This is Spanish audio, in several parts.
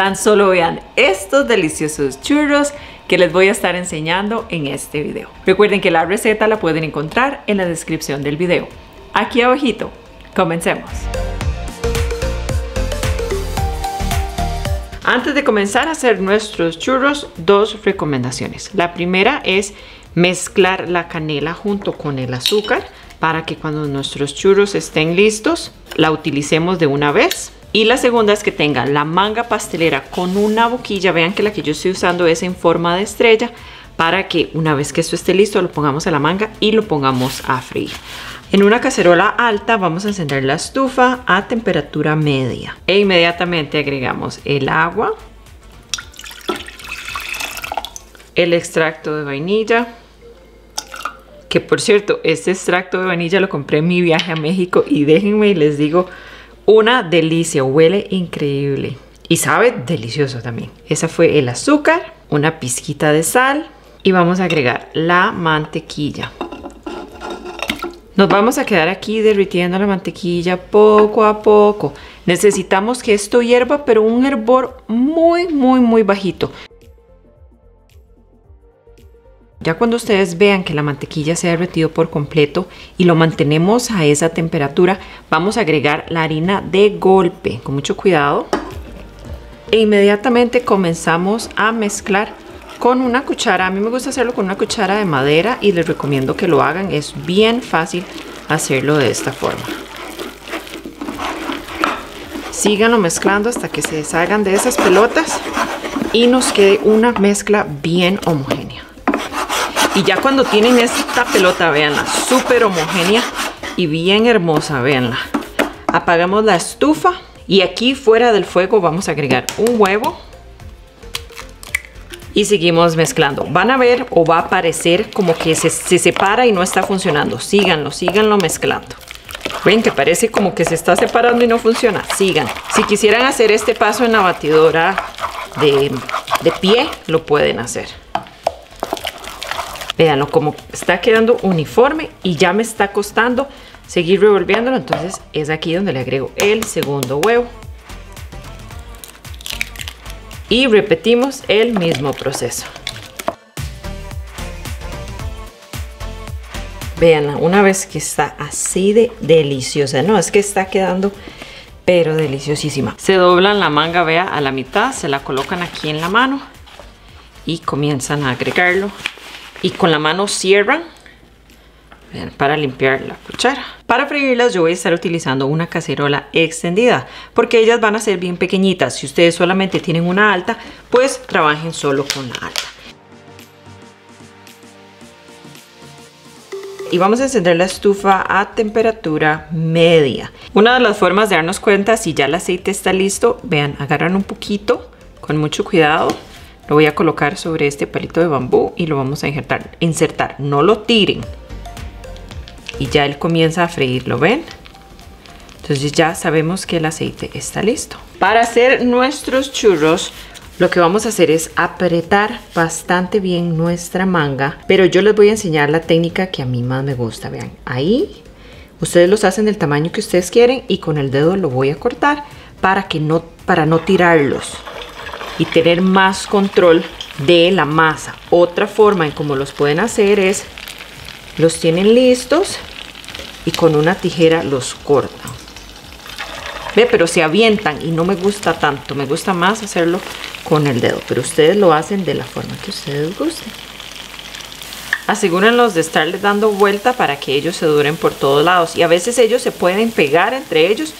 Tan solo vean estos deliciosos churros que les voy a estar enseñando en este video. Recuerden que la receta la pueden encontrar en la descripción del video. Aquí abajito, comencemos. Antes de comenzar a hacer nuestros churros, dos recomendaciones. La primera es mezclar la canela junto con el azúcar para que cuando nuestros churros estén listos, la utilicemos de una vez. Y la segunda es que tenga la manga pastelera con una boquilla. Vean que la que yo estoy usando es en forma de estrella para que una vez que esto esté listo lo pongamos a la manga y lo pongamos a freír. En una cacerola alta vamos a encender la estufa a temperatura media e inmediatamente agregamos el agua, el extracto de vainilla, que por cierto, este extracto de vainilla lo compré en mi viaje a México y déjenme y les digo, una delicia, huele increíble y sabe delicioso también. Esa fue el azúcar, una pizquita de sal y vamos a agregar la mantequilla. Nos vamos a quedar aquí derritiendo la mantequilla poco a poco. Necesitamos que esto hierva, pero un hervor muy, muy, muy bajito. Ya cuando ustedes vean que la mantequilla se ha derretido por completo y lo mantenemos a esa temperatura, vamos a agregar la harina de golpe, con mucho cuidado. E inmediatamente comenzamos a mezclar con una cuchara. A mí me gusta hacerlo con una cuchara de madera y les recomiendo que lo hagan. Es bien fácil hacerlo de esta forma. Síganlo mezclando hasta que se deshagan de esas pelotas y nos quede una mezcla bien homogénea. Y ya cuando tienen esta pelota, véanla, súper homogénea y bien hermosa, véanla. Apagamos la estufa y aquí fuera del fuego vamos a agregar un huevo y seguimos mezclando. Van a ver o va a parecer como que se, separa y no está funcionando. Síganlo, síganlo mezclando. Ven que parece como que se está separando y no funciona. Sigan. Si quisieran hacer este paso en la batidora de, de pie, lo pueden hacer. Véanlo como está quedando uniforme y ya me está costando seguir revolviéndolo. Entonces es aquí donde le agrego el segundo huevo y repetimos el mismo proceso. Veanla, una vez que está así de deliciosa, no, es que está quedando pero deliciosísima. Se doblan la manga, vea, a la mitad, se la colocan aquí en la mano y comienzan a agregarlo. Y con la mano cierran para limpiar la cuchara. Para freírlas yo voy a estar utilizando una cacerola extendida porque ellas van a ser bien pequeñitas. Si ustedes solamente tienen una alta, pues trabajen solo con la alta. y vamos a encender la estufa a temperatura media. Una de las formas de darnos cuenta si ya el aceite está listo, vean, agarran un poquito con mucho cuidado. Lo voy a colocar sobre este palito de bambú y lo vamos a insertar. insertar. No lo tiren, y ya él comienza a freírlo, ¿ven? Entonces ya sabemos que el aceite está listo. Para hacer nuestros churros, lo que vamos a hacer es apretar bastante bien nuestra manga, pero yo les voy a enseñar la técnica que a mí más me gusta, vean, ahí ustedes los hacen del tamaño que ustedes quieren y con el dedo lo voy a cortar para que no para no tirarlos y tener más control de la masa. Otra forma en cómo los pueden hacer es los tienen listos y con una tijera los cortan. Ve, pero se avientan y no me gusta tanto. Me gusta más hacerlo con el dedo. Pero ustedes lo hacen de la forma que ustedes gusten. Asegúrenlos de estarles dando vuelta para que ellos se duren por todos lados. Y a veces ellos se pueden pegar entre ellos.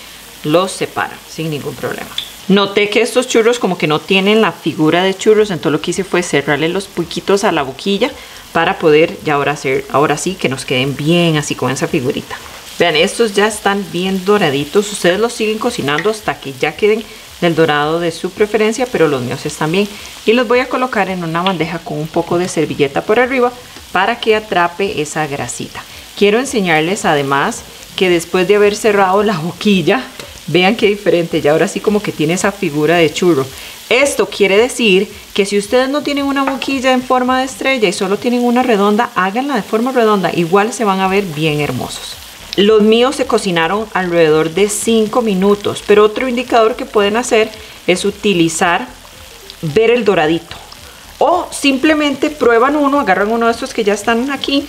Los separan sin ningún problema. Noté que estos churros como que no tienen la figura de churros. Entonces lo que hice fue cerrarle los puquitos a la boquilla para poder ya ahora hacer, ahora sí que nos queden bien así con esa figurita. Vean, estos ya están bien doraditos. Ustedes los siguen cocinando hasta que ya queden del dorado de su preferencia, pero los míos están bien. Y los voy a colocar en una bandeja con un poco de servilleta por arriba para que atrape esa grasita. Quiero enseñarles además que después de haber cerrado la boquilla, vean qué diferente, ya ahora sí como que tiene esa figura de churro. Esto quiere decir que si ustedes no tienen una boquilla en forma de estrella y solo tienen una redonda, háganla de forma redonda, igual se van a ver bien hermosos. Los míos se cocinaron alrededor de 5 minutos, pero otro indicador que pueden hacer es utilizar ver el doradito. O simplemente prueban uno, agarran uno de estos que ya están aquí,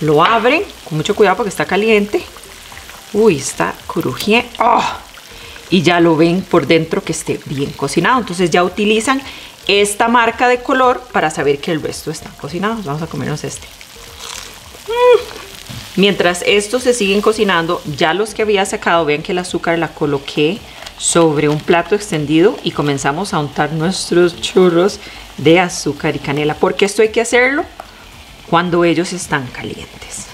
lo abren con mucho cuidado porque está caliente. Uy, está crujiente. ¡Ah! Y ya lo ven por dentro que esté bien cocinado. Entonces ya utilizan esta marca de color para saber que el resto está cocinado. Vamos a comernos este. Mm. Mientras estos se siguen cocinando, ya los que había sacado, vean que el azúcar la coloqué sobre un plato extendido y comenzamos a untar nuestros churros de azúcar y canela. porque esto hay que hacerlo? Cuando ellos están calientes.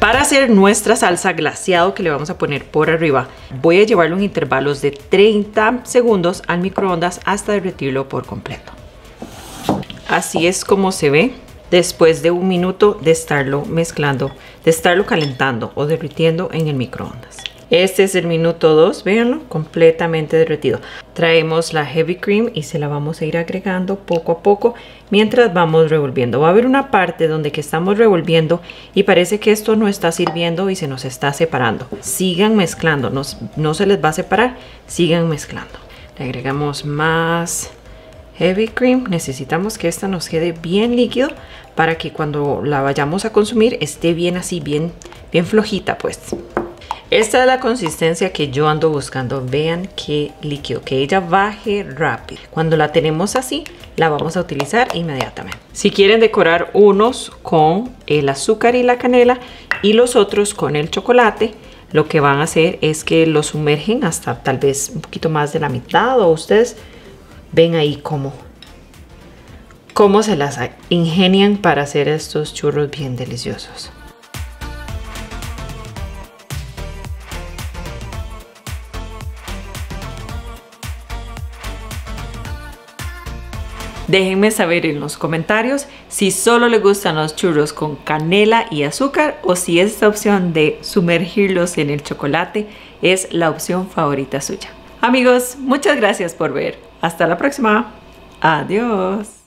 Para hacer nuestra salsa glaciado que le vamos a poner por arriba, voy a llevarlo en intervalos de 30 segundos al microondas hasta derretirlo por completo. Así es como se ve después de un minuto de estarlo mezclando, de estarlo calentando o derritiendo en el microondas. Este es el minuto 2, véanlo, completamente derretido. Traemos la heavy cream y se la vamos a ir agregando poco a poco mientras vamos revolviendo. Va a haber una parte donde que estamos revolviendo y parece que esto no está sirviendo y se nos está separando. Sigan mezclando, no, se les va a separar, sigan mezclando. Le agregamos más heavy cream. Necesitamos que esta nos quede bien líquido para que cuando la vayamos a consumir esté bien así, bien, bien flojita pues. Esta es la consistencia que yo ando buscando. Vean qué líquido, que ella baje rápido. Cuando la tenemos así, la vamos a utilizar inmediatamente. Si quieren decorar unos con el azúcar y la canela y los otros con el chocolate, lo que van a hacer es que lo sumergen hasta tal vez un poquito más de la mitad o ustedes ven ahí cómo, cómo se las ingenian para hacer estos churros bien deliciosos. Déjenme saber en los comentarios si solo les gustan los churros con canela y azúcar o si esta opción de sumergirlos en el chocolate es la opción favorita suya. Amigos, muchas gracias por ver. Hasta la próxima. Adiós.